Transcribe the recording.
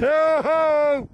Yo-ho!